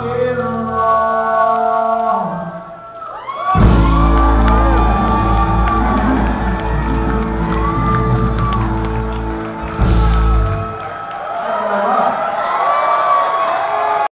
Madeira.